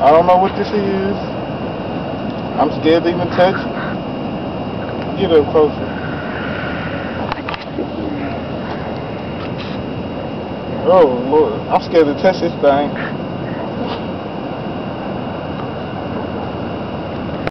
I don't know what this is. I'm scared to even touch it. Get up closer. Oh Lord, I'm scared to touch this thing.